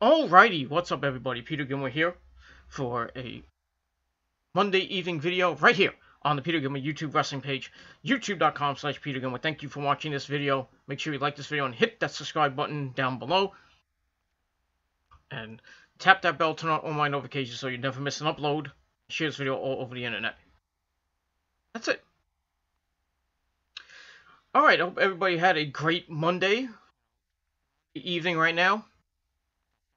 Alrighty, what's up everybody? Peter Gilmour here for a Monday evening video right here on the Peter Gilmour YouTube wrestling page, youtube.com slash Peter Gilmour. Thank you for watching this video. Make sure you like this video and hit that subscribe button down below. And tap that bell, turn on all my notifications so you never miss an upload. Share this video all over the internet. That's it. Alright, I hope everybody had a great Monday evening right now.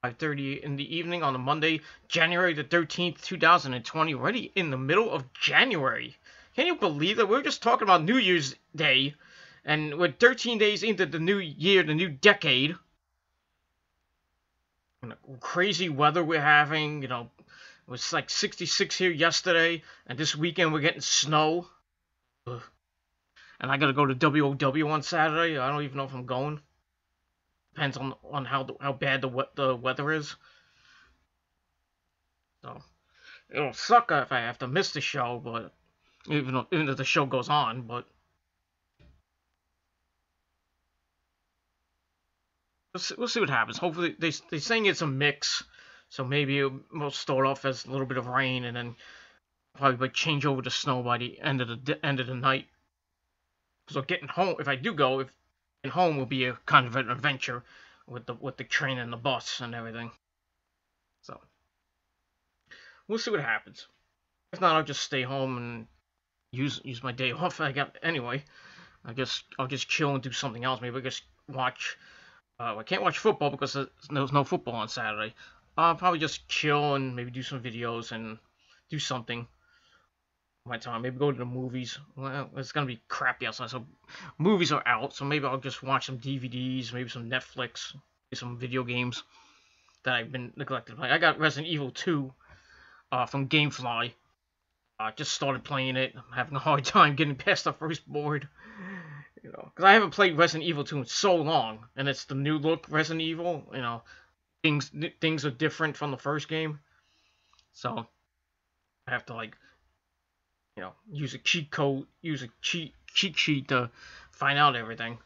5.30 in the evening on a Monday, January the 13th, 2020. Already in the middle of January. Can you believe that? We are just talking about New Year's Day, and we're 13 days into the new year, the new decade. crazy weather we're having, you know, it was like 66 here yesterday, and this weekend we're getting snow. Ugh. And I gotta go to WOW on Saturday. I don't even know if I'm going. Depends on on how how bad the the weather is. So it'll suck if I have to miss the show, but even though, even if the show goes on, but we'll see, we'll see what happens. Hopefully they they're saying it's a mix, so maybe it will start off as a little bit of rain and then probably change over to snow by the end of the end of the night. So getting home, if I do go, if home will be a kind of an adventure with the with the train and the bus and everything. So we'll see what happens. If not, I'll just stay home and use use my day off. I got anyway. I guess I'll just chill and do something else. Maybe I just watch. Uh, I can't watch football because there's no football on Saturday. I'll probably just chill and maybe do some videos and do something my time. Maybe go to the movies. Well, it's gonna be crappy outside, so movies are out. So maybe I'll just watch some DVDs, maybe some Netflix, some video games that I've been neglected. Like I got Resident Evil 2 uh, from GameFly. I just started playing it. I'm having a hard time getting past the first board. You know, because I haven't played Resident Evil 2 in so long, and it's the new look Resident Evil. You know, things things are different from the first game, so I have to like you know, use a cheat code, use a cheat cheat sheet to find out everything.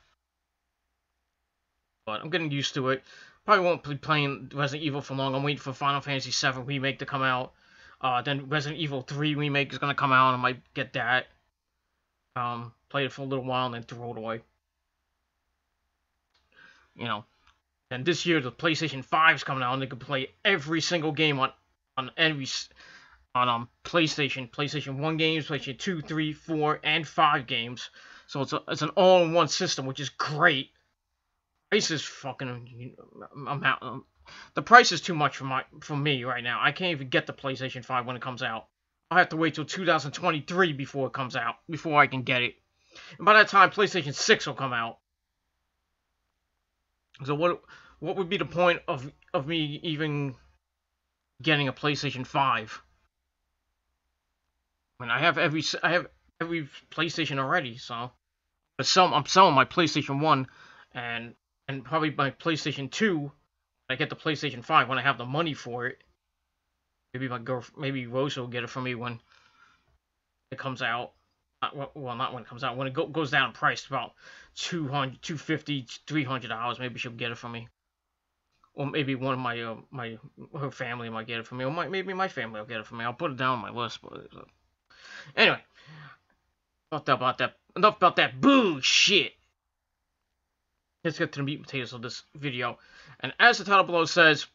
But I'm getting used to it. Probably won't be playing Resident Evil for long. I'm waiting for Final Fantasy VII remake to come out. Uh, then Resident Evil 3 remake is gonna come out. I might get that. Um, play it for a little while and then throw it away. You know. And this year the PlayStation 5 is coming out and they can play every single game on on every on um, PlayStation, PlayStation 1 games, PlayStation 2, 3, 4, and 5 games. So it's a, it's an all-in-one system, which is great. Price is fucking. Um, the price is too much for my for me right now. I can't even get the PlayStation 5 when it comes out. I'll have to wait till 2023 before it comes out, before I can get it. And by that time, PlayStation 6 will come out. So what what would be the point of of me even getting a PlayStation 5? I mean, I have every I have every PlayStation already, so but some I'm selling my PlayStation One, and and probably my PlayStation Two. I get the PlayStation Five when I have the money for it. Maybe my girl, maybe Rosa will get it for me when it comes out. Well, not when it comes out. When it go, goes down in price, about 200 250 300 dollars. Maybe she'll get it for me. Or maybe one of my uh, my her family might get it for me. Or my, maybe my family will get it for me. I'll put it down on my list, but. Uh, Anyway, enough about that. Enough about that bullshit. Let's get to the meat and potatoes of this video. And as the title below says,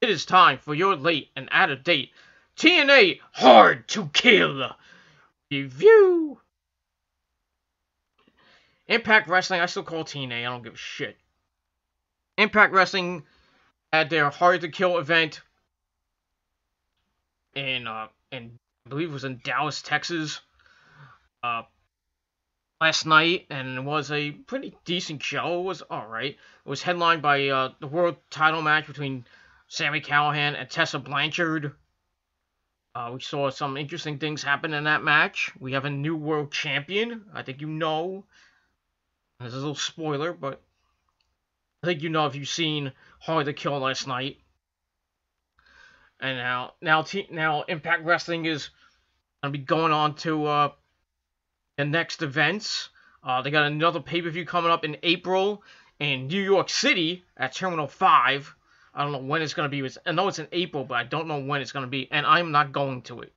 it is time for your late and out of date TNA Hard to Kill review. Impact Wrestling, I still call TNA, I don't give a shit. Impact Wrestling had their Hard to Kill event in uh in I believe it was in Dallas, Texas, uh, last night, and it was a pretty decent show. It was alright. It was headlined by uh, the world title match between Sami Callihan and Tessa Blanchard. Uh, we saw some interesting things happen in that match. We have a new world champion. I think you know. This is a little spoiler, but I think you know if you've seen Hard to Kill last night. And now, now, now, Impact Wrestling is gonna be going on to uh, the next events. Uh, they got another pay per view coming up in April in New York City at Terminal Five. I don't know when it's gonna be. I know it's in April, but I don't know when it's gonna be, and I'm not going to it.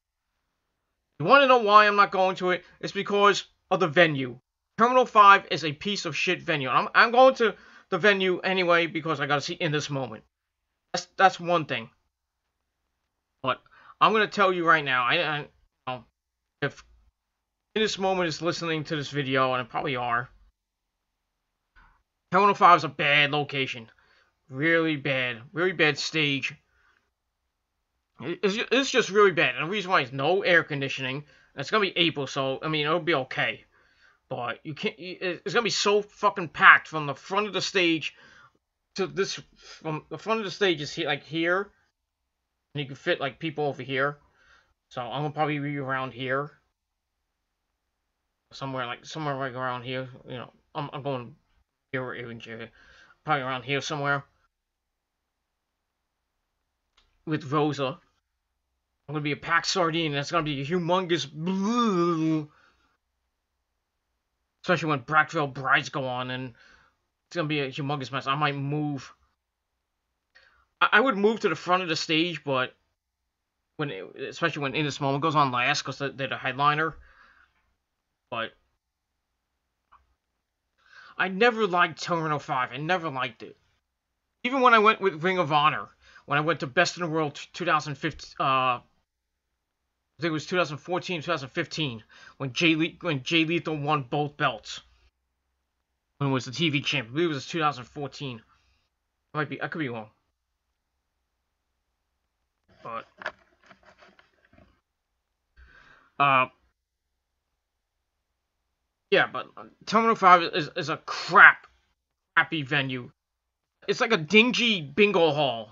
You want to know why I'm not going to it? It's because of the venue. Terminal 5 is a piece of shit venue. I'm, I'm going to the venue anyway because I gotta see in this moment. That's that's one thing. But I'm gonna tell you right now, I, I if in this moment is listening to this video, and probably are, Terminal 5 is a bad location. Really bad. Really bad stage. It's, it's just really bad. And the reason why is no air conditioning. It's gonna be April, so I mean it'll be okay. But you can't. It's gonna be so fucking packed from the front of the stage to this. From the front of the stage is here, like here, and you can fit like people over here. So I'm gonna probably be around here, somewhere like somewhere like around here. You know, I'm, I'm going here, even here, probably around here somewhere with Rosa. I'm gonna be a packed sardine. That's gonna be a humongous. blue. Especially when Black Veil Brides go on, and it's gonna be a humongous mess. I might move. I, would move to the front of the stage, but when, it, especially when In This Moment goes on last, because they're the headliner. But I never liked Terminal 5. I never liked it. Even when I went with Ring of Honor, when I went to Best in the World 2015, uh, I think it was 2014, 2015, when Jay, Le- when Jay Lethal won both belts. When it was the TV champ. I believe it was 2014. I might be, I could be wrong. But, uh, yeah, but Terminal 5 is, is a crap, crappy venue. It's like a dingy bingo hall.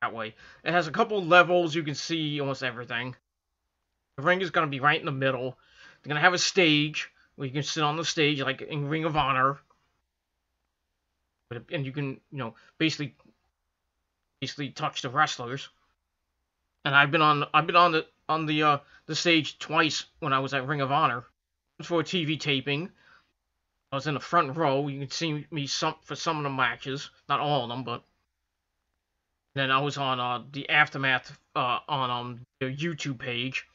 That way. It has a couple levels, you can see almost everything. The ring is to be right in the middle. They're to have a stage where you can sit on the stage like in Ring of Honor. And you can, you know, basically basically touch the wrestlers. And I've been on I've been on the on the uh the stage twice when I was at Ring of Honor for a TV taping. I was in the front row. You can see me some for some of the matches, not all of them, but then I was on uh, the aftermath uh, on um, their YouTube page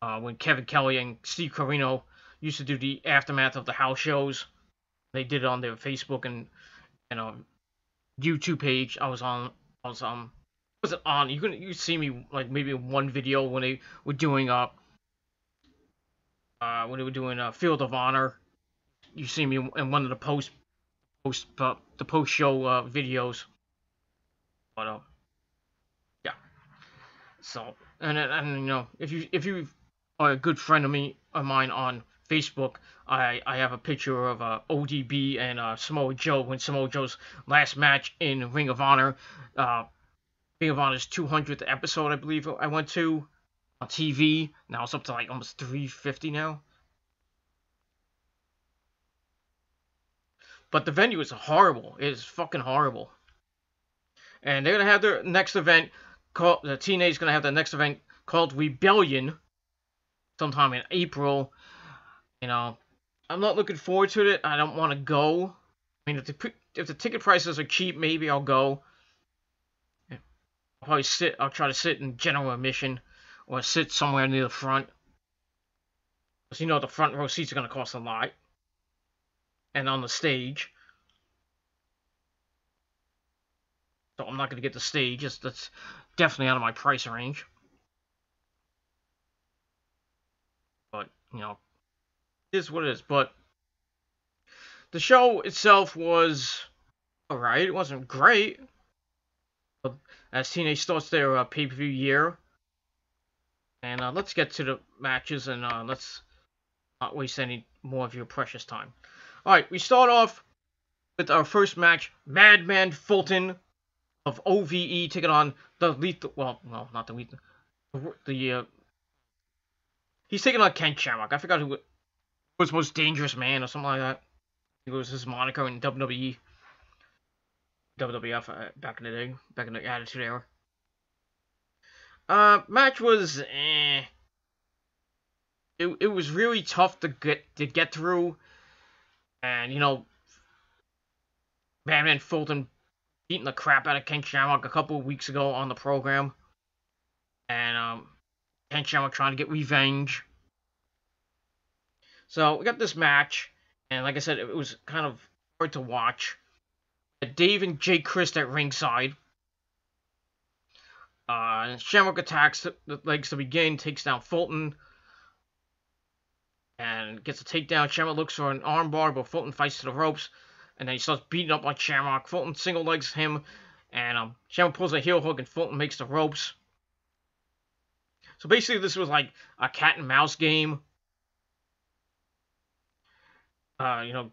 uh, when Kevin Kelly and Steve Corino used to do the aftermath of the house shows. They did it on their Facebook and and um, YouTube page. I was on. I was um. Wasn't on. You can you see me like maybe one video when they were doing uh. Uh, when they were doing uh, Field of Honor, you see me in one of the post post uh, the post show uh, videos. But uh, yeah. So and and you know if you if you are a good friend of me of mine on Facebook, I I have a picture of uh, ODB and uh, Samoa Joe when Samoa Joe's last match in Ring of Honor, uh, Ring of Honor's 200th episode I believe I went to on TV. Now it's up to like almost 350 now. But the venue is horrible. It is fucking horrible. And they're gonna have their next event called the TNA is gonna have their next event called Rebellion sometime in April. You know, I'm not looking forward to it. I don't want to go. I mean, if the if the ticket prices are cheap, maybe I'll go. I'll probably sit. I'll try to sit in general admission or sit somewhere near the front. Because you know the front row seats are gonna cost a lot. And on the stage. So I'm not gonna get the stage. That's, that's definitely out of my price range. But you know, it is what it is. But the show itself was alright. It wasn't great. As TNA starts their uh, pay per view year, and uh, let's get to the matches and uh, let's not waste any more of your precious time. Alright, we start off with our first match Madman Fulton of OVE taking on the lethal. Well, no, not the lethal. The, the uh, he's taking on Ken Shamrock. I forgot who was most dangerous man or something like that. It was his moniker in WWE, WWF uh, back in the day, back in the Attitude Era. Uh, match was eh. It, it was really tough to get to get through, and you know, Madman Fulton beating the crap out of Ken Shamrock a couple of weeks ago on the program. And um, Ken Shamrock trying to get revenge. So we got this match, and like I said, it was kind of hard to watch. Dave and Jake Crist at ringside. Uh, Shamrock attacks the legs to begin, takes down Fulton, and gets a takedown. Shamrock looks for an armbar, but Fulton fights to the ropes, and then he starts beating up on Shamrock. Fulton single legs him, and um, Shamrock pulls a heel hook, and Fulton makes the ropes. So basically, this was like a cat and mouse game. Uh, you know,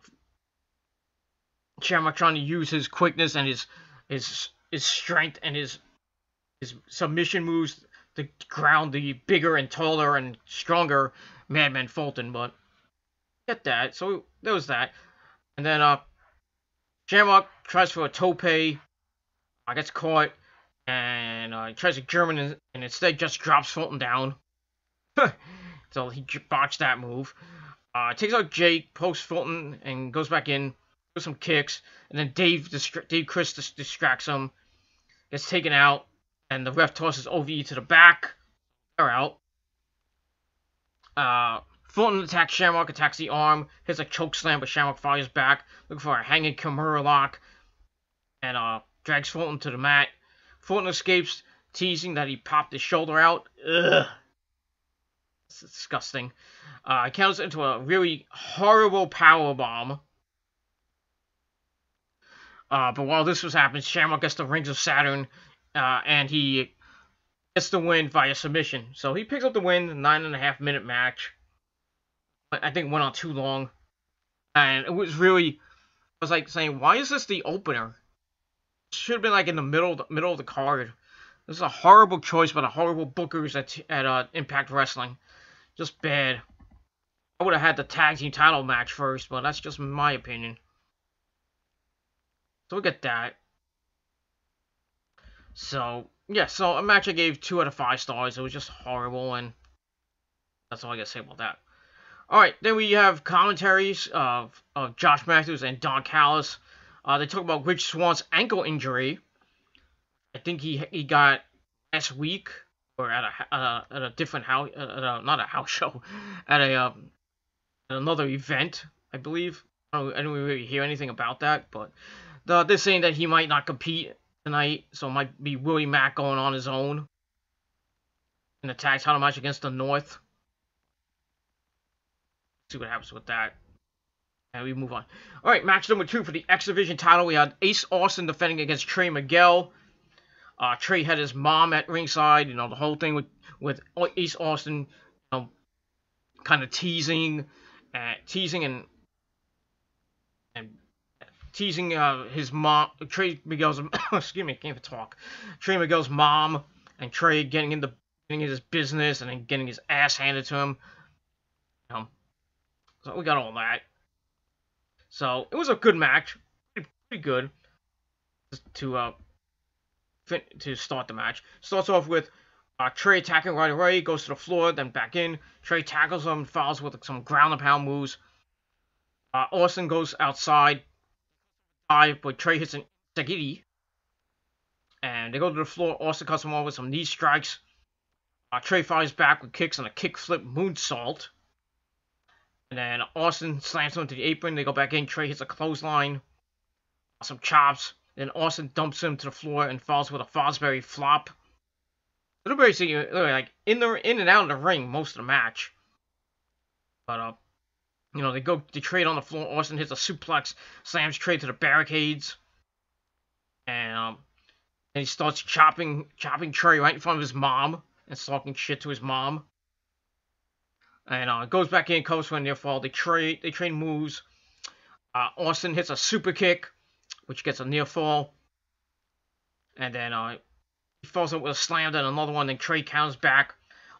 Shamrock trying to use his quickness and his his his strength and his his submission moves to ground the bigger and taller and stronger Madman Fulton, but get that. So there was that. And then uh Shamrock tries for a tope, uh, gets caught, and uh, tries a German and, and instead just drops Fulton down. so he botched that move. Uh, takes out Jake, posts Fulton, and goes back in with some kicks, and then Dave Dave dis- distracts him, gets taken out, and the ref tosses OVE to the back. They're out. Uh, Fulton attacks Shamrock, attacks the arm, hits a choke slam, but Shamrock fires back, looking for a hanging Kimura lock, and uh, drags Fulton to the mat. Fulton escapes, teasing that he popped his shoulder out. Ugh. It's disgusting. Uh, counts into a really horrible power bomb. Uh, but while this was happening, Shamrock gets the Rings of Saturn, uh, and he gets the win via submission. So he picks up the win, nine and a half minute match. I think went on too long, and it was really, I was like saying, why is this the opener? Should have been like in the middle, the middle of the card. This is a horrible choice by the horrible bookers at at uh, Impact Wrestling. Just bad. I would have had the tag team title match first, but that's just my opinion. So we get that. So, yeah, so a match I gave 2 out of 5 stars. It was just horrible, and that's all I got to say about that. Alright, then we have commentaries of, of Josh Matthews and Don Callis. Uh, they talk about Rich Swann's ankle injury. I think he he got last week, or at a, uh, at a different house, uh, a, not a house show, at a um, at another event, I believe. I don't, I don't really hear anything about that, but the, they're saying that he might not compete tonight, so it might be Willie Mack going on his own in the tag title match against the North. See what happens with that. And we move on. All right, match number two for the X Division title. We had Ace Austin defending against Trey Miguel. Uh, Trey had his mom at ringside. You know the whole thing with with Ace Austin, you know, kind of teasing, uh, teasing and and teasing uh, his mom, Trey Miguel's, excuse me, I can't even talk. Trey Miguel's mom and Trey getting into getting his business and then getting his ass handed to him. Um, so we got all that. So it was a good match, pretty, pretty good to uh fit, to start the match. Starts off with uh, Trey attacking right away, goes to the floor, then back in. Trey tackles him, follows with some ground and pound moves. Uh, Austin goes outside, but Trey hits an enzuigiri. And they go to the floor. Austin cuts him off with some knee strikes. Uh, Trey fires back with kicks and a kickflip moonsault. And then Austin slams him to the apron. They go back in. Trey hits a clothesline. Some chops. Then Austin dumps him to the floor and falls with a Fosbury flop. Little basically like in the in and out of the ring most of the match. But uh, you know they go they trade on the floor. Austin hits a suplex, slams Trey to the barricades, and um, and he starts chopping chopping Trey right in front of his mom and talking shit to his mom. And uh, goes back in, comes for a near fall. They trade they trade moves. Uh, Austin hits a super kick which gets a near fall. And then uh, he falls up with a slam, then another one, then Trey counts back.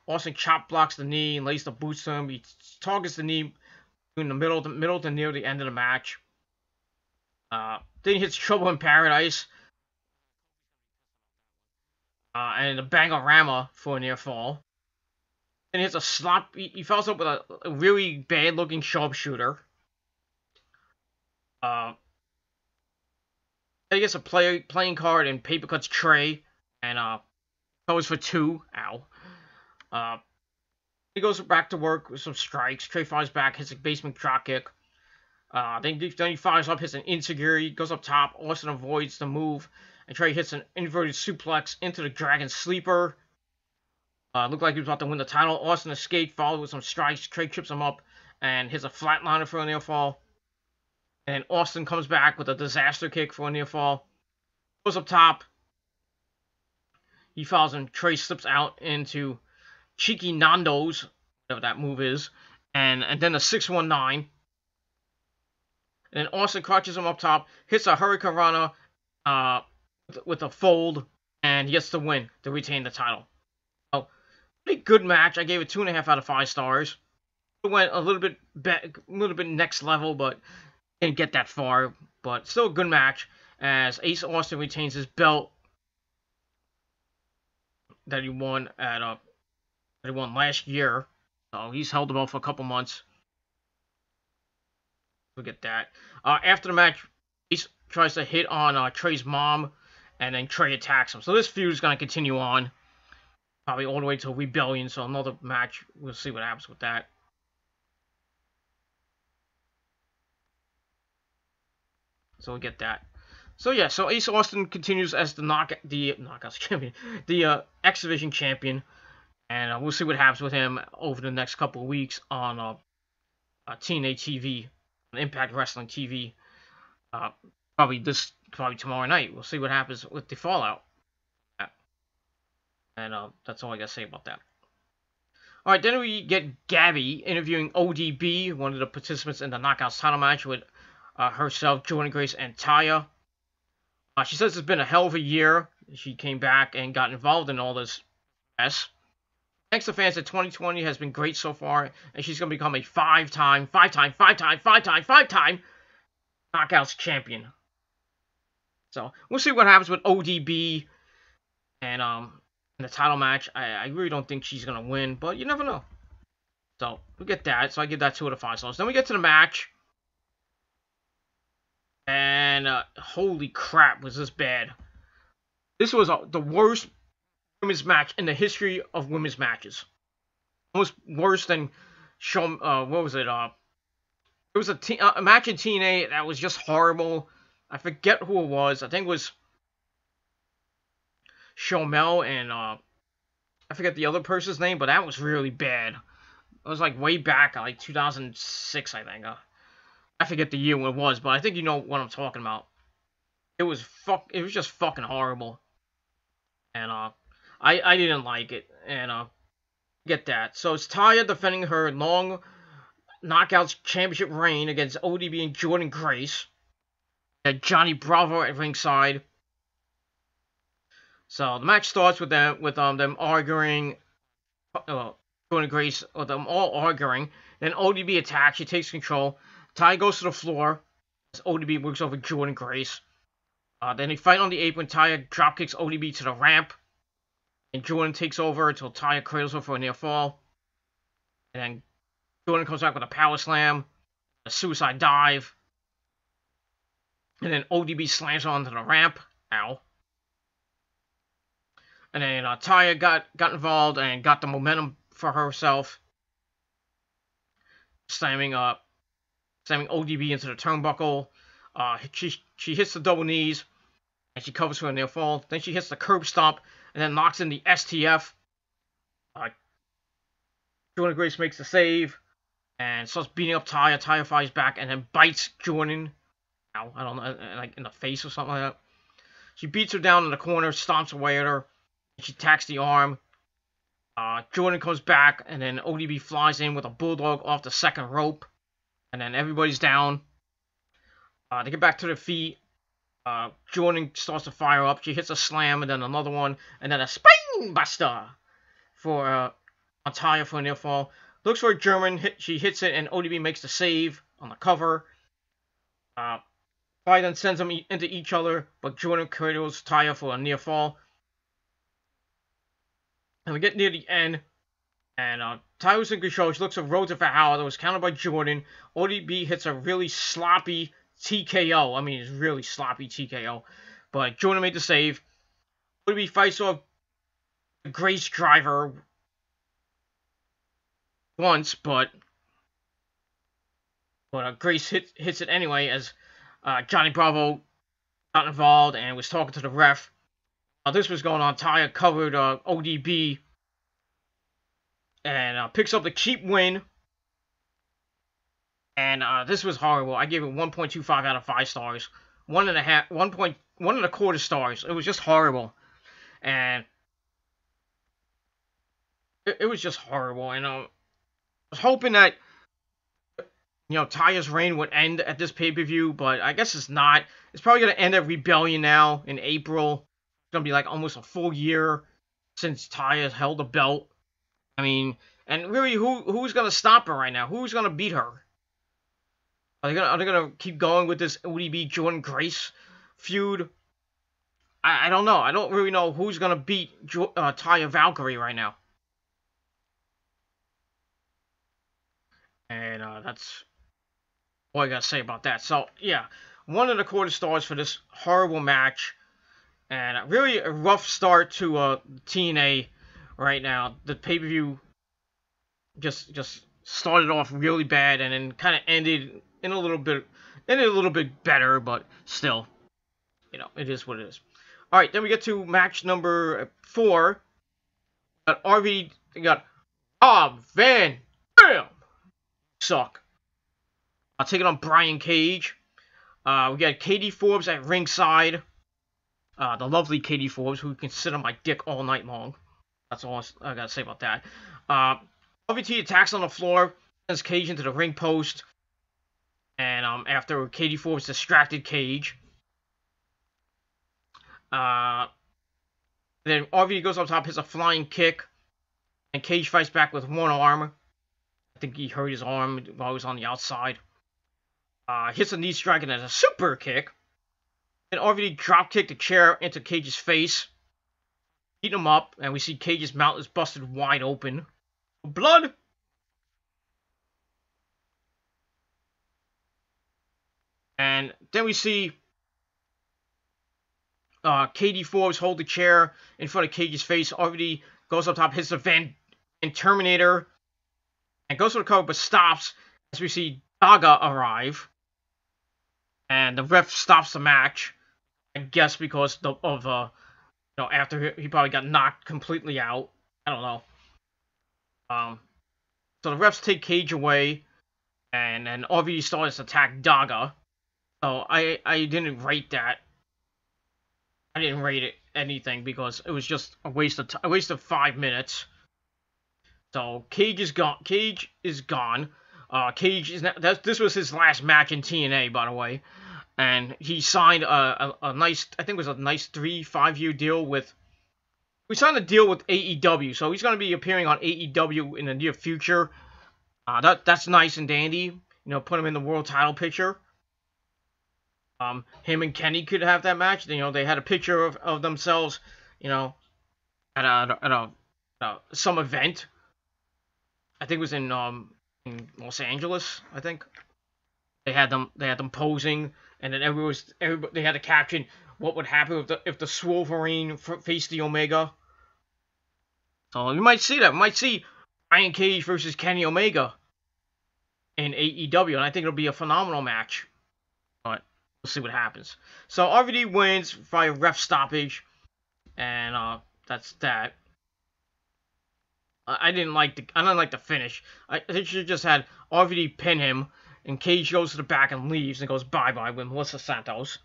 Austin chop blocks the knee and lays the boots to him. He targets the knee in the middle, the middle to near the end of the match. Uh, then he hits Trouble in Paradise. Uh, and a Bangorama for a near fall. Then he hits a slop. He, he falls up with a, a really bad looking sharpshooter. Uh, He gets a play, playing card and paper cuts Trey, and uh, goes for two. Ow. Uh, he goes back to work with some strikes. Trey fires back, hits a basement drop kick. Uh, then, then he fires up, hits an insecurity, goes up top. Austin avoids the move, and Trey hits an inverted suplex into the Dragon Sleeper. Uh, looked like he was about to win the title. Austin escaped, followed with some strikes. Trey trips him up and hits a flatliner for a near fall. And Austin comes back with a disaster kick for a near fall. Goes up top. He falls and Trey slips out into Cheeky Nando's, whatever that move is. And, and then a 619. And then Austin crouches him up top, hits a Hurricane uh, with, a fold, and he gets the win to retain the title. So, pretty good match. I gave it two and a half out of five stars. It went a little bit, a little bit next level, but didn't get that far. But still a good match as Ace Austin retains his belt that he won at uh, that he won last year. So he's held him belt for a couple months. Look at that. Uh, after the match, Ace tries to hit on uh, Trey's mom, and then Trey attacks him. So this feud is going to continue on, probably all the way to Rebellion. So another match. We'll see what happens with that. So we get that. So yeah, so Ace Austin continues as the knock the knockouts champion, the uh, X Division champion, and uh, we'll see what happens with him over the next couple of weeks on uh, uh, TNA TV, Impact Wrestling TV. Uh, probably this, probably tomorrow night. We'll see what happens with the Fallout. And uh, that's all I gotta say about that. All right, then we get Gabby interviewing ODB, one of the participants in the Knockouts title match with uh, herself, Jordynne Grace, and Taya. Uh, she says it's been a hell of a year. She came back and got involved in all this mess. Thanks to fans that 2020 has been great so far, and she's going to become a five-time, five-time, five-time, five-time, five-time Knockouts champion. So, we'll see what happens with ODB and um in the title match. I, I really don't think she's going to win, but you never know. So, we get that. So, I give that two out of five stars. Then we get to the match. And uh, holy crap, was this bad. This was uh, the worst women's match in the history of women's matches. Almost worse than show. Uh, what was it? Uh, it was a, t- uh, a match in TNA that was just horrible. I forget who it was. I think it was Sharmell and uh, I forget the other person's name, but that was really bad. It was like way back, like 2006, I think. Uh, I forget the year when it was, but I think you know what I'm talking about. It was fuck. It was just fucking horrible. And uh, I I didn't like it. And uh, get that. So it's Taya defending her long knockouts championship reign against ODB and Jordynne Grace. And Johnny Bravo at ringside. So the match starts with them with um them arguing. Uh, Jordynne Grace with them all arguing. Then ODB attacks. She takes control. Ty goes to the floor ODB works over Jordynne Grace. Uh, then they fight on the apron. Taya dropkicks ODB to the ramp. And Jordynne takes over until Taya cradles her for a near fall. And then Jordynne comes back with a power slam, a suicide dive. And then ODB slams onto the ramp. Ow. And then uh, Taya got, got involved and got the momentum for herself. Slamming up slamming ODB into the turnbuckle. Uh, she she hits the double knees, and she covers for a near fall. Then she hits the curb stomp, and then knocks in the STF. Uh, Jordynne Grace makes the save, and starts beating up Taya. Taya fires back, and then bites Jordynne. Ow, I don't know, uh, like in the face or something like that. She beats her down in the corner, stomps away at her. She attacks the arm. Uh, Jordynne comes back, and then ODB flies in with a bulldog off the second rope and then everybody's down. Uh, they get back to their feet. Uh, Jordynne starts to fire up. She hits a slam and then another one, and then a spine buster for uh, Taya for a near fall. Looks for a German. Hit, she hits it, and ODB makes the save on the cover. Uh, then sends them into each other, but Jordynne cradles Taya for a near fall. And we get near the end. And uh, Tyrus and She looks at Rosa for Howard that was countered by Jordynne. ODB hits a really sloppy TKO. I mean, it's really sloppy TKO. but Jordynne made the save. ODB fights off Grace Driver once, but but uh, Grace hit, hits it anyway as uh, Johnny Bravo got involved and was talking to the ref. Uh, this was going on. Taya covered uh, ODB and uh, picks up the cheap win. And uh, this was horrible. I gave it 1.25 out of five stars. One and a half, one point, one and a quarter stars. It was just horrible, and it, it was just horrible. And uh, I was hoping that you know Taya's reign would end at this pay per view, but I guess it's not. It's probably gonna end at Rebellion now in April. It's gonna be like almost a full year since Taya's held the belt. I mean, and really, who who's gonna stop her right now? Who's gonna beat her? Are they gonna are they gonna keep going with this ODB Jordynne Grace feud? I, I don't know. I don't really know who's gonna beat jo- uh, Taya Valkyrie right now. And uh, that's all I gotta say about that. So yeah, one and a quarter stars for this horrible match, and really a rough start to uh, TNA right now. The pay per view just just started off really bad and then kind of ended in a little bit ended a little bit better, but still, you know, it is what it is. All right, then we get to match number four. Got RV, got Rob Van Dam. Suck. I'll take it on Brian Cage. Uh, we got Katie Forbes at ringside. Uh, the lovely Katie Forbes, who can sit on my dick all night long. That's all I gotta say about that. Uh, RVD attacks on the floor, sends Cage into the ring post, and um, after Katie Forbes distracted Cage, uh, then RVD goes up top, hits a flying kick, and Cage fights back with one arm. I think he hurt his arm while he was on the outside. Uh, hits a knee strike and then a super kick. Then RVD drop kicked the chair into Cage's face beat him up, and we see Cage's mouth is busted wide open. Blood! And then we see uh, Katie Forbes hold the chair in front of Cage's face. Already goes up top, hits the Van and Terminator, and goes for the cover, but stops as we see Daga arrive. And the ref stops the match. I guess because of uh, you know, after he probably got knocked completely out. I don't know. Um, so the refs take Cage away, and then RVD starts to attack Daga. So I I didn't rate that. I didn't rate it anything because it was just a waste of a waste of five minutes. So Cage is gone. Cage is gone. Uh, Cage is not, this was his last match in TNA, by the way and he signed a, a, a, nice, I think it was a nice three, five year deal with. We signed a deal with AEW, so he's going to be appearing on AEW in the near future. Uh, that that's nice and dandy. You know, put him in the world title picture. Um, him and Kenny could have that match. You know, they had a picture of, of themselves. You know, at a at a, at a some event. I think it was in um in Los Angeles. I think they had them they had them posing and then everyone was everybody they had a caption what would happen if the if the Swolverine faced the Omega. So you might see that. We might see Brian Cage versus Kenny Omega in AEW, and I think it'll be a phenomenal match. But we'll see what happens. So RVD wins via ref stoppage, and uh, that's that. I, I didn't like the I didn't like the finish. I, I think should just had RVD pin him and Cage goes to the back and leaves and goes bye bye with Melissa Santos.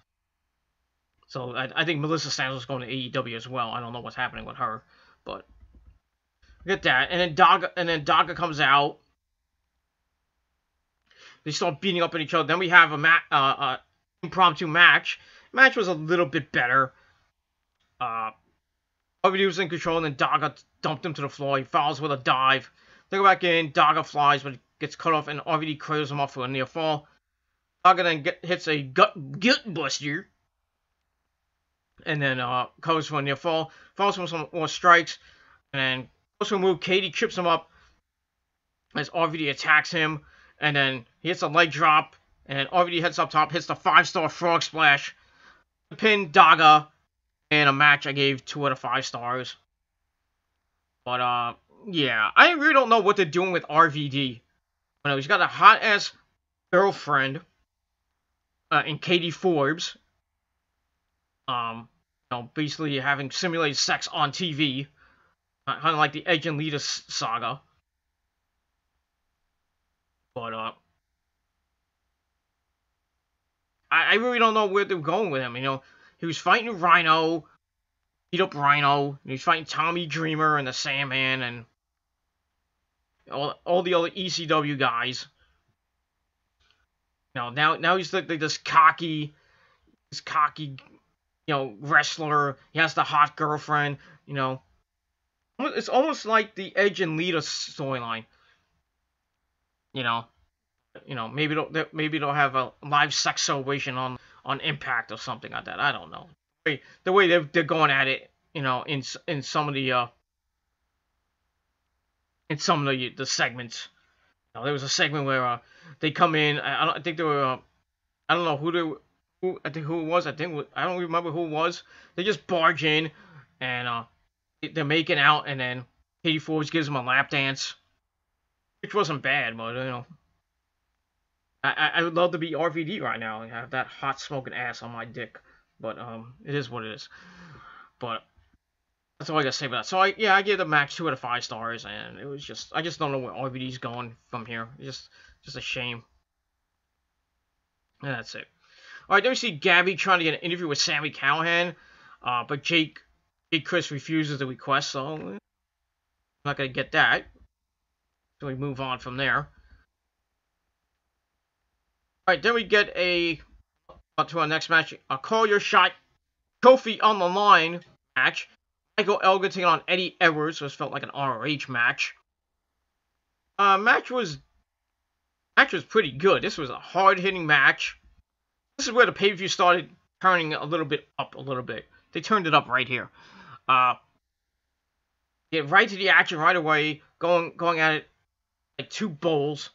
So I, I think Melissa Santos is going to AEW as well. I don't know what's happening with her, but get that. And then Daga and then Daga comes out. They start beating up at each other. Then we have a ma- uh, uh, impromptu match. Match was a little bit better. Uh, RVD was in control, and then Daga dumped him to the floor. He falls with a dive. They go back in. Daga flies, but gets cut off and RVD cradles him off for a near fall. Daga then get, hits a gut gut buster. And then uh, covers for a near fall. Falls from some more strikes. And then for move. Katie trips him up as RVD attacks him. And then he hits a leg drop. And RVD heads up top, hits the five star frog splash. pin Daga and a match I gave two out of five stars. But uh, yeah, I really don't know what they're doing with RVD. You know, he's got a hot ass girlfriend uh, in Katie Forbes. Um, you know, basically having simulated sex on TV, kind of like the Edge and Lita saga. But uh, I, I really don't know where they're going with him. You know, he was fighting Rhino, beat up Rhino. and he was fighting Tommy Dreamer and the Sandman and all all the other ECW guys. You know, now now he's like, like this cocky, this cocky, you know, wrestler. He has the hot girlfriend. You know, it's almost like the Edge and Lita storyline. You know, you know, maybe they'll maybe they'll have a live sex celebration on on Impact or something like that. I don't know. The way, the way they're they're going at it, you know, in in some of the uh in some of the the segments. You know, there was a segment where uh, they come in. I, I, don't, I think they were. Uh, I don't know who they who I think who it was. I think I don't remember who it was. They just barge in and uh they're making out, and then Katie Forbes gives them a lap dance, which wasn't bad, but you know I, I would love to be RVD right now and have that hot smoking ass on my dick, but um, it is what it is. But that's all I gotta say about that. So I yeah, I gave the match two out of five stars, and it was just I just don't know where RVD's going from here. It's just just a shame. And that's it. All right, then we see Gabby trying to get an interview with Sami Callihan, uh, but Jake Jake Crist refuses the request, so I'm not gonna get that. So we move on from there. Alright, then we get a to our next match, a call your shot trophy on the line match. Michael Elgin taking on Eddie Edwards, so it felt like an ROH match. Uh, match was match was pretty good. This was a hard hitting match. This is where the pay per view started turning a little bit up a little bit. They turned it up right here. Uh, get right to the action right away, going going at it like two bowls.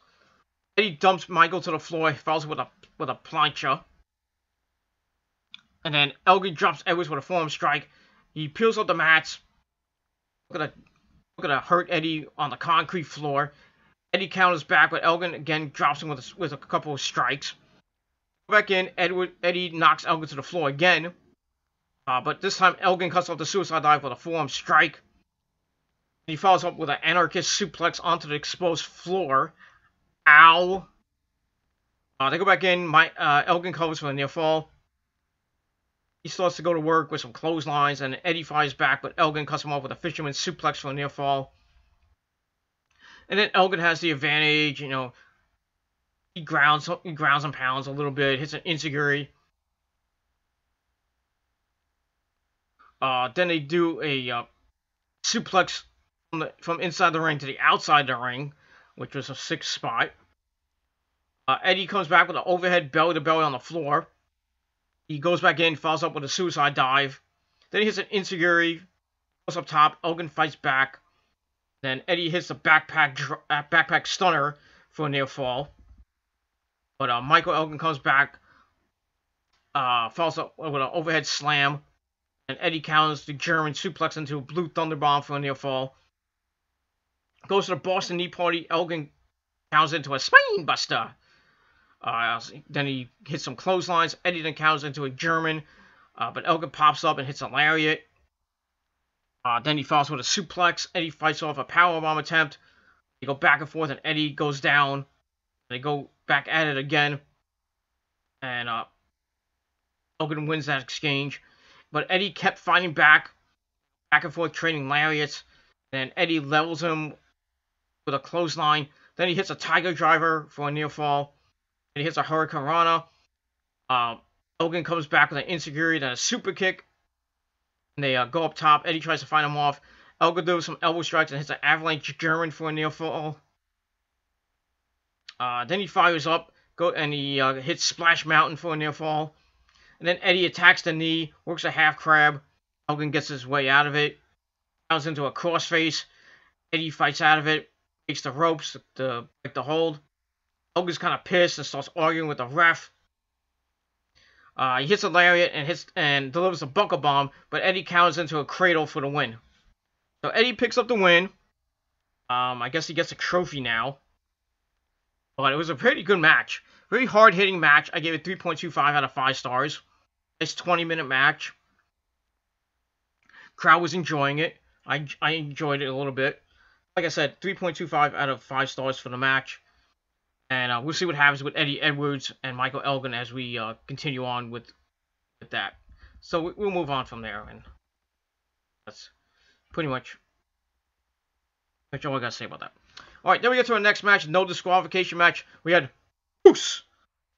Eddie dumps Michael to the floor, he falls with a with a plancha. And then Elgin drops Edwards with a forearm strike. He peels up the mats. Look at look at hurt Eddie on the concrete floor. Eddie counters back, but Elgin again drops him with a, with a couple of strikes. Back in, Edward Eddie knocks Elgin to the floor again. Uh, but this time Elgin cuts off the suicide dive with a forearm strike. He follows up with an anarchist suplex onto the exposed floor. Ow. Uh, they go back in. My uh, Elgin covers for the near fall. He starts to go to work with some clotheslines, and Eddie fires back, but Elgin cuts him off with a fisherman suplex for the near fall. And then Elgin has the advantage, you know. He grounds, he grounds and pounds a little bit, hits an enzuigiri. Uh, then they do a uh, suplex from, the, from inside the ring to the outside the ring which was a six spot. Uh, Eddie comes back with an overhead belly to belly on the floor. He goes back in, falls up with a suicide dive. Then he hits an enzuigiri, goes up top. Elgin fights back. Then Eddie hits the backpack uh, backpack stunner for a near fall. But uh, Michael Elgin comes back, uh, falls up with an overhead slam, and Eddie counters the German suplex into a blue thunder bomb for a near fall. Goes to the Boston Knee Party. Elgin counters into a spine buster. Uh, then he hits some clotheslines. Eddie then counters into a German. Uh, but Elgin pops up and hits a lariat. Uh, then he falls with a suplex. Eddie fights off a powerbomb attempt. They go back and forth, and Eddie goes down. They go back at it again. And uh, Elgin wins that exchange. But Eddie kept fighting back, back and forth, trading lariats. Then Eddie levels him with a clothesline. Then he hits a Tiger Driver for a near fall. And he hits a Hurricanrana. Uh, Elgin comes back with an insecurity, then a super kick. And they uh, go up top. Eddie tries to fight him off. Elgin does some elbow strikes and hits an Avalanche German for a near fall. Uh, then he fires up, go and he uh, hits Splash Mountain for a near fall. And then Eddie attacks the knee, works a half crab. Elgin gets his way out of it. Comes into a crossface. Eddie fights out of it takes the ropes to break the hold. Elgin's kind of pissed and starts arguing with the ref. Uh, he hits a lariat and hits and delivers a buckle bomb, but Eddie counters into a cradle for the win. So Eddie picks up the win. Um, I guess he gets a trophy now. But it was a pretty good match. Very hard hitting match. I gave it 3.25 out of 5 stars. Nice 20 minute match. Crowd was enjoying it. I, I enjoyed it a little bit. Like I said, 3.25 out of 5 stars for the match. And uh, we'll see what happens with Eddie Edwards and Michael Elgin as we uh, continue on with with that. So we, we'll move on from there, and that's pretty much that's all I gotta say about that. All right, then we get to our next match, no disqualification match. We had Moose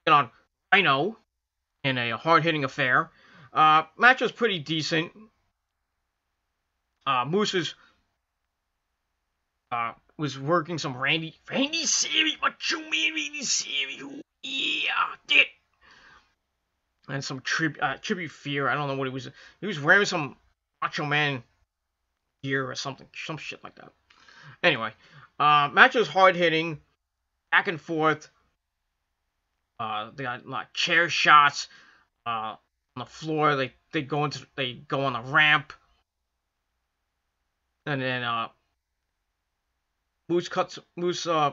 on Rhino in a hard-hitting affair. Uh, match was pretty decent. Uh, Moose was uh, was working some Randy Randy Savage. What you mean, Randy Savage? Yeah, did. And some tribute uh, tribute fear. I don't know what he was. He was wearing some Macho Man gear or something, some shit like that. Anyway, uh, match was hard hitting, back and forth. Uh, they got like chair shots. Uh, on the floor. They they go into they go on a ramp. And then uh Moose cuts Moose uh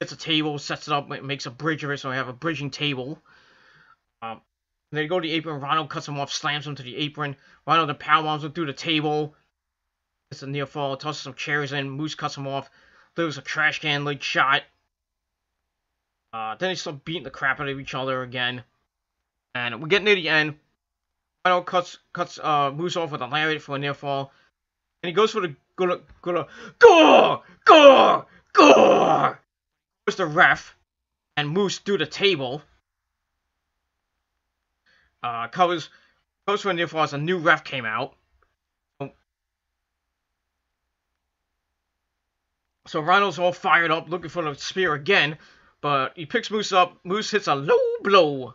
gets a table, sets it up, makes a bridge of it, so we have a bridging table. Um, they go to the apron. Rhino cuts him off, slams him to the apron. Rhino then powerbombs him through the table. It's a near fall, tosses some chairs in. Moose cuts him off. There's a trash can leg shot. Uh, then they start beating the crap out of each other again. And we're getting near the end. Rhino cuts cuts uh, Moose off with a lariat for a near fall. And he goes for the gonna gonna go go go. Goes the ref and Moose through the table. Uh, covers goes for a near fall as a new ref came out. So Rhino's all fired up, looking for the spear again, but he picks Moose up. Moose hits a low blow,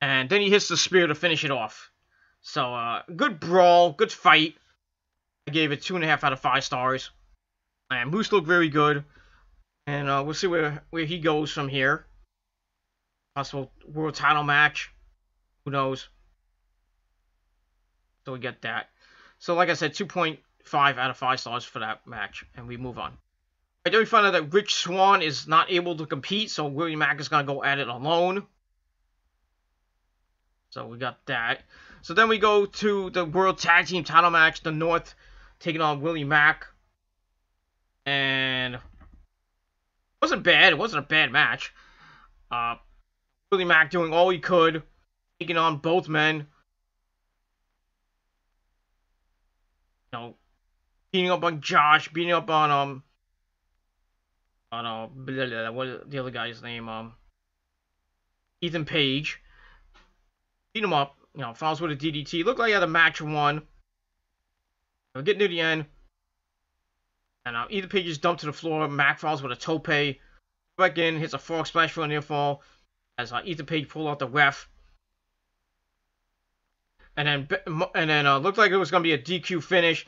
and then he hits the spear to finish it off. So, uh, good brawl, good fight. I gave it two and a half out of five stars. And Moose looked very good, and uh, we'll see where where he goes from here. Possible world title match. Who knows? So we get that. So like I said, 2.5 out of 5 stars for that match. And we move on. I then we find out that Rich Swann is not able to compete, so Willie Mack is going to go at it alone. So we got that. So then we go to the World Tag Team title match. The North taking on Willie Mack. And it wasn't bad. It wasn't a bad match. Uh, Willie Mack doing all he could, taking on both men. You know, beating up on Josh, beating up on um, blah, blah, blah, what the other guy's name um, Ethan Page. Beat him up, you know, follows with a DDT. Looked like he had a match won. We're getting to the end. And uh, Ethan Page is dumped to the floor. Mack falls with a tope. Back in, hits a frog splash for a near fall. As uh, Ethan Page pulled out the ref. And then, and then uh, looked like it was gonna be a DQ finish.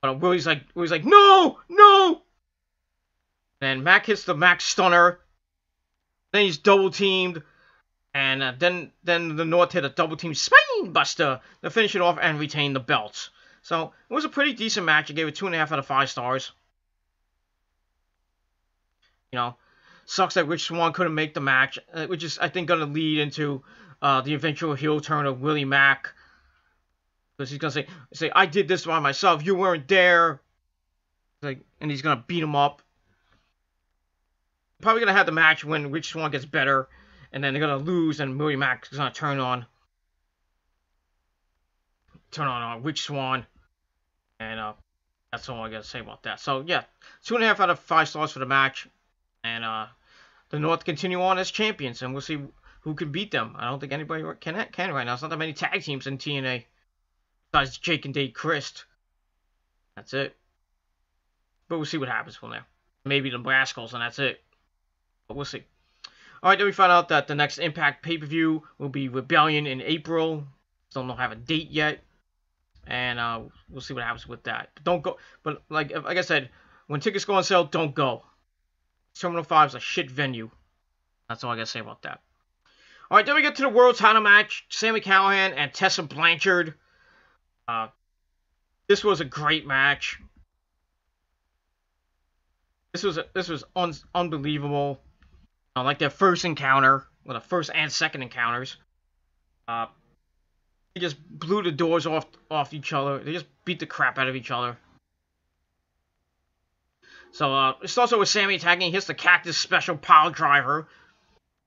But uh, Willie's like, Willie's like, no, no. And Mack hits the Mack stunner. Then he's double teamed. And uh, then then the North hit a double team spine buster to finish it off and retain the belts. So it was a pretty decent match. I gave it two and a half out of five stars. You know, sucks that Rich Swann couldn't make the match, uh, which is I think going to lead into uh, the eventual heel turn of Willie Mack. Because he's gonna say, say I did this by myself. You weren't there. Like, and he's gonna beat him up. Probably gonna have the match when Rich Swann gets better and then they're gonna lose, and Moody Max is gonna turn on turn on uh, Rich Swann, and uh, that's all I gotta say about that. So yeah, two and a half out of five stars for the match, and uh, the North continue on as champions, and we'll see who can beat them. I don't think anybody can can right now. It's not that many tag teams in TNA besides Jake and Dave Crist. That's it. But we'll see what happens from there. Maybe the Rascals, and that's it. But we'll see. Alright, then we find out that the next Impact pay-per-view will be Rebellion in April. Still don't have a date yet. And uh, we'll see what happens with that. But don't go. But like like I said, when tickets go on sale, don't go. Terminal 5 is a shit venue. That's all I gotta say about that. All right, then we get to the world title match: Sami Callihan and Tessa Blanchard. Uh, this was a great match. This was a, this was un, unbelievable. Uh, like their first encounter, well, the first and second encounters. Uh, they just blew the doors off off each other. They just beat the crap out of each other. So uh, it starts with Sami attacking. He hits the cactus special pile driver,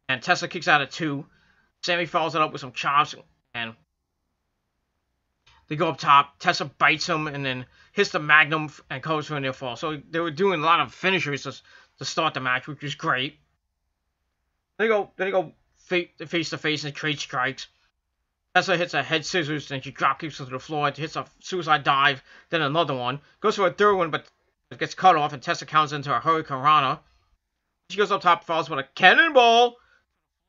and Tessa kicks out at two. Sami follows it up with some chops, and they go up top. Tessa bites him, and then hits the Magnum and covers for a near fall. So they were doing a lot of finishers to, to start the match, which was great. Then they go, then they go face to face and trade strikes. Tessa hits a head scissors, then she drop kicks to the floor, hits a suicide dive, then another one. Goes for a third one, but gets cut off, and Tessa counts into a Hurricanrana. She goes up top, falls with a cannonball,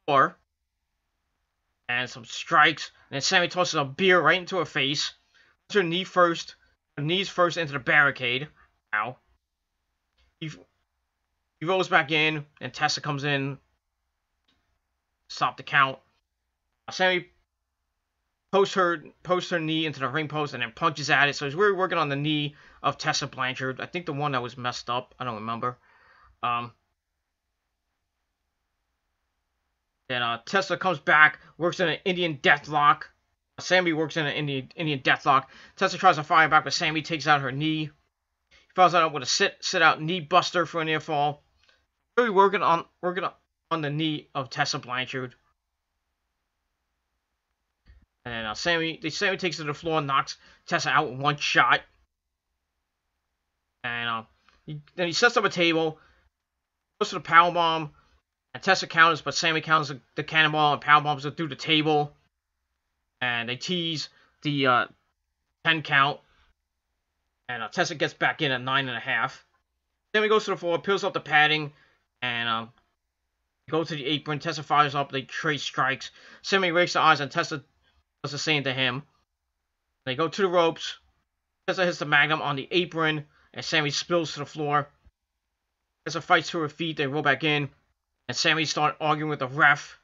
or and some strikes. And then Sami tosses a beer right into her face. Puts her knee first, her knees first into the barricade. Ow. He, he rolls back in, and Tessa comes in. Stop the count. Sami posts her posts her knee into the ring post and then punches at it. So he's really working on the knee of Tessa Blanchard. I think the one that was messed up. I don't remember. Um, then uh, Tessa comes back, works in an Indian deathlock. Sami works in an Indian Indian deathlock. Tessa tries to fire back, but Sami takes out her knee. He follows out with a sit sit out knee buster for a near fall. Really working on working on the knee of Tessa Blanchard. And uh, Sami, they Sami takes to the floor and knocks Tessa out in one shot. And uh, he, then he sets up a table, goes to the power bomb, and Tessa counters, but Sami counters the, the cannonball and power bombs it through the table. And they tease the uh, 10 count. And uh, Tessa gets back in at 9.5. Then we goes to the floor, peels up the padding, and uh, go to the apron. Tessa fires up, they trade strikes. Sami rakes the eyes, and Tessa does the same to him. They go to the ropes. Tessa hits the magnum on the apron, and Sami spills to the floor. Tessa fights to her feet, they roll back in, and Sami start arguing with the ref.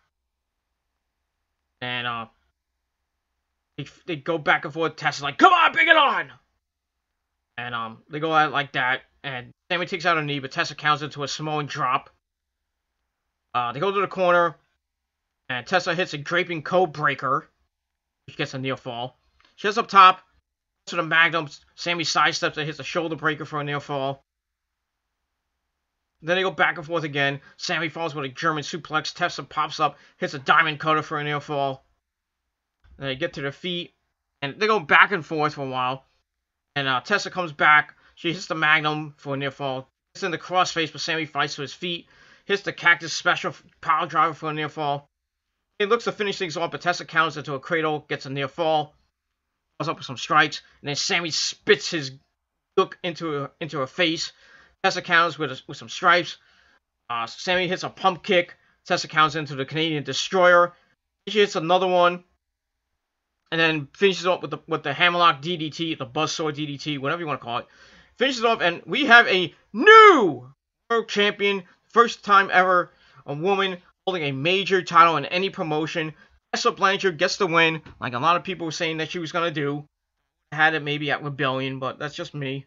And uh, they, they go back and forth. Tessa's like, "Come on, bring it on!" And um, they go out like that, and Sami takes out a knee, but Tessa counts into a Samoan drop. Uh, they go to the corner, and Tessa hits a draping code breaker. She gets a near fall. She gets up top to the Magnum. Sami sidesteps and hits a shoulder breaker for a near fall. Then they go back and forth again. Sami falls with a German suplex. Tessa pops up, hits a diamond cutter for a near fall. They get to their feet, and they go back and forth for a while. And uh, Tessa comes back. She hits the Magnum for a near fall. It's in the crossface, but Sami fights to his feet. Hits the Cactus Special Power Driver for a near fall. He looks to finish things off, but Tessa counters into a cradle, gets a near fall. Falls up with some strikes, and then Sami spits his look into her, into her face. Tessa counters with, with some stripes. Uh, Sami hits a pump kick. Tessa counters into the Canadian Destroyer. She hits another one. And then finishes off with the with the Hammerlock DDT, the Buzzsaw DDT, whatever you want to call it. Finishes off, and we have a new world champion. First time ever a woman holding a major title in any promotion. Tessa Blanchard gets the win, like a lot of people were saying that she was going to do. Had it maybe at Rebellion, but that's just me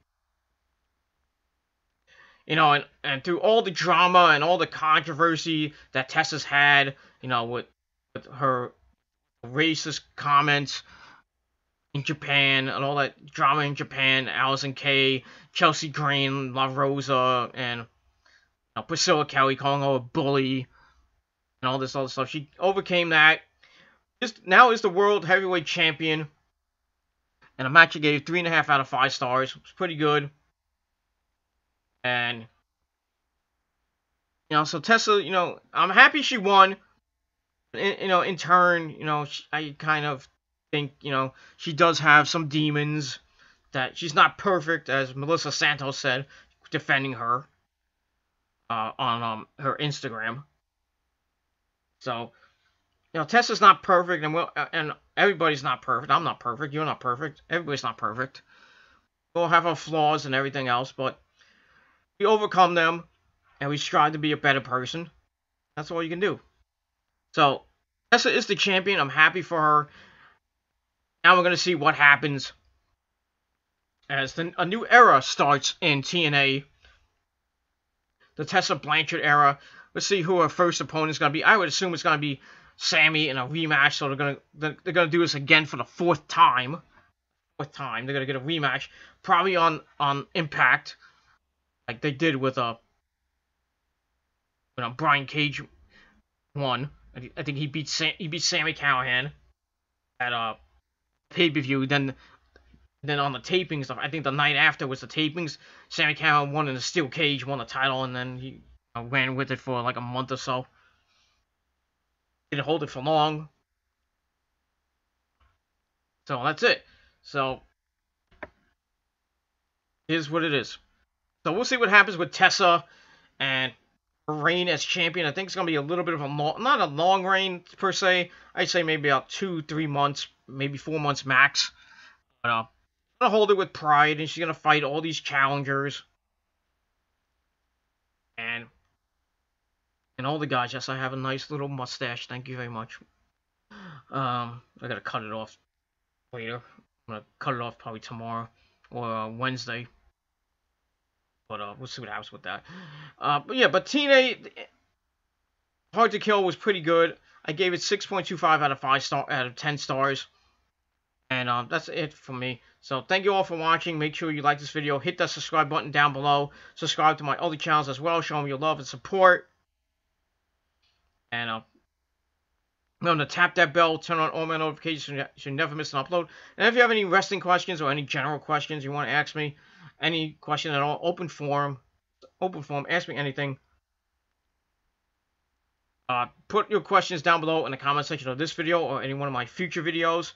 you know, and, and through all the drama and all the controversy that Tessa's had, you know, with, with her racist comments in Japan and all that drama in Japan, Allysin Kay, Chelsea Green, La Rosa, and know, Priscilla Kelly calling her a bully and all this other stuff. She overcame that. Just now is the world heavyweight champion. And a match I gave three and a half out of five stars. It was pretty good. And you know, so Tessa, you know, I'm happy she won. In, you know, in turn, you know, she, I kind of think, you know, she does have some demons. That she's not perfect, as Melissa Santos said, defending her uh, on um, her Instagram. So, you know, Tessa's not perfect, and we'll, and everybody's not perfect. I'm not perfect. You're not perfect. Everybody's not perfect. We'll have our flaws and everything else, but we overcome them and we strive to be a better person. That's all you can do. So, Tessa is the champion. I'm happy for her. Now we're going to see what happens as the, a new era starts in TNA. The Tessa Blanchard era. Let's see who her first opponent is going to be. I would assume it's going to be Sami in a rematch. So they're going to they're going to do this again for the fourth time. Fourth time they're going to get a rematch, probably on on Impact, like they did with a. Uh, you know, Brian Cage won. I think he beat Sam, he beat Sami Callihan at a pay per view. Then then on the tapings, I think the night after was the tapings. Sami Callihan won in a steel cage, won the title, and then he uh, ran with it for like a month or so. Didn't hold it for long. So that's it. So here's what it is. So we'll see what happens with Tessa and reign as champion. I think it's going to be a little bit of a long, not a long reign per se. I'd say maybe about two, three months, maybe four months max. But uh, to hold it with pride, and she's to fight all these challengers. And and all the guys. Yes, I have a nice little mustache. Thank you very much. Um, I gotta cut it off later. I'm gonna cut it off probably tomorrow or uh, Wednesday. But uh, we'll see what happens with that. Uh, but yeah, but TNA Hard to Kill was pretty good. I gave it 6.25 out of 5 star out of 10 stars. And um, that's it for me. So thank you all for watching. Make sure you like this video. Hit that subscribe button down below. Subscribe to my other channels as well. Show me your love and support. And uh, remember to tap that bell. Turn on all my notifications so you never miss an upload. And if you have any wrestling questions or any general questions you want to ask me, any question at all, open forum. Open forum. Ask me anything. Uh, put your questions down below in the comment section of this video or any one of my future videos.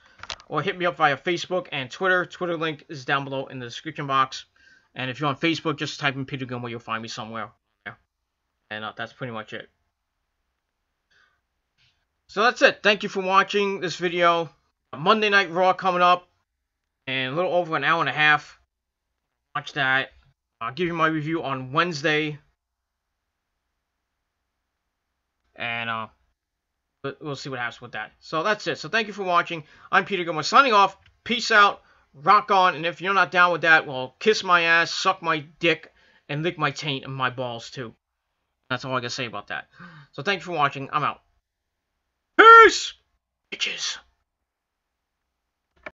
Or hit me up via Facebook and Twitter. Twitter link is down below in the description box. And if you're on Facebook, just type in Peter Gilmour, you'll find me somewhere. Yeah. And uh, that's pretty much it. So that's it. Thank you for watching this video. Monday Night Raw coming up. And a little over an hour and a half. Watch that. I'll give you my review on Wednesday. And uh, but we'll see what happens with that. So that's it. So thank you for watching. I'm Peter Gilmour signing off. Peace out. Rock on. And if you're not down with that, well, kiss my ass, suck my dick, and lick my taint and my balls too. That's all I can say about that. So thank you for watching. I'm out. Peace! Bitches.